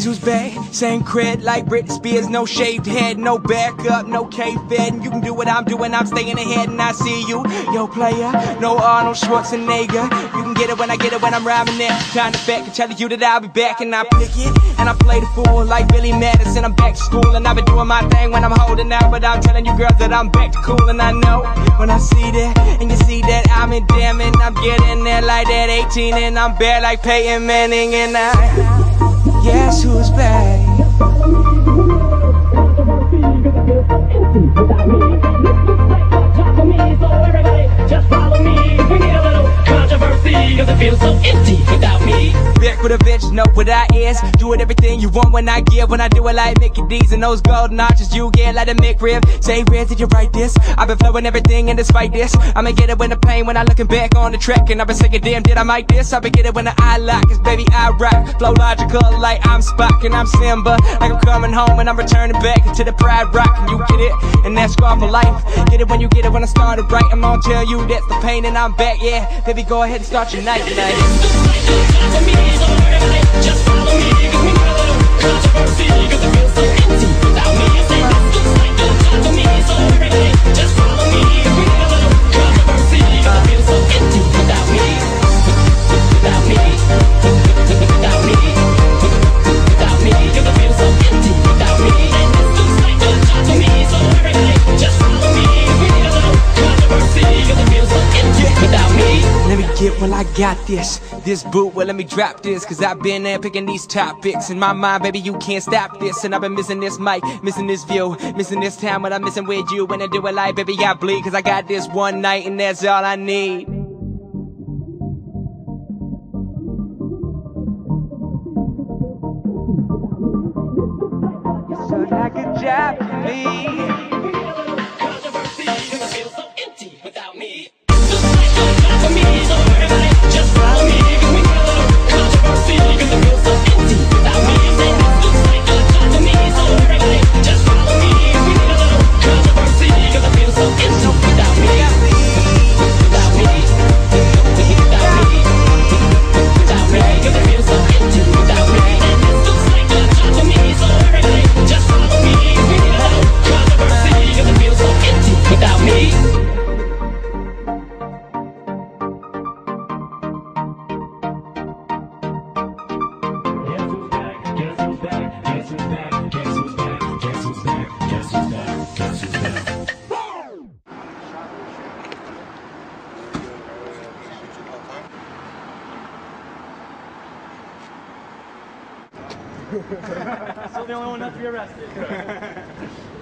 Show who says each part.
Speaker 1: Guess who's back? Same cred like Britney Spears, no shaved head, no backup, no K-Fed. And you can do what I'm doing, I'm staying ahead and I see you. Yo, player, no Arnold Schwarzenegger. You can get it when I get it when I'm rhyming it. Trying to back and tell you that I'll be back and I pick it. And I play the fool like Billy Madison. I'm back to school and I've been doing my thing when I'm holding out. But I'm telling you girls that I'm back to cool and I know when I see that. And you see that I'm in damn and I'm getting there like that 18 and I'm bad like Peyton Manning and I. Guess who's back? With a bitch, know what I is. Doing everything you want when I give. When I do it like Mickey D's and those gold notches you get like a McRib. Say, where did you write this? I've been flowing everything in despite this. I'ma get it when the pain when I looking back on the track. And I've been singing, damn, did I make this? I've been getting it when the eye lock. Cause baby, I rock. Flow logical like I'm Spock and I'm Simba. Like I'm coming home and I'm returning back to the pride rock. And you get it? And that's scar for life. Get it when you get it when I started right. I'm gonna tell you that's the pain and I'm back, yeah. Baby, go ahead and start your night tonight.
Speaker 2: Just follow me, cause we need a little controversy, cause it feels so empty
Speaker 1: well, I got this. This boot, well, let me drop this. Cause I've been there picking these topics. In my mind, baby, you can't stop this. And I've been missing this mic, missing this view, missing this time when I'm missing with you. When I do it like, baby, I bleed. Cause I got this one night and that's all I need. So like a
Speaker 2: me.
Speaker 3: Still the only one not to be arrested.